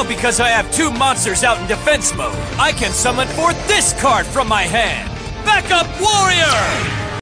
Now, because I have two monsters out in defense mode, I can summon forth this card from my hand. Backup Warrior!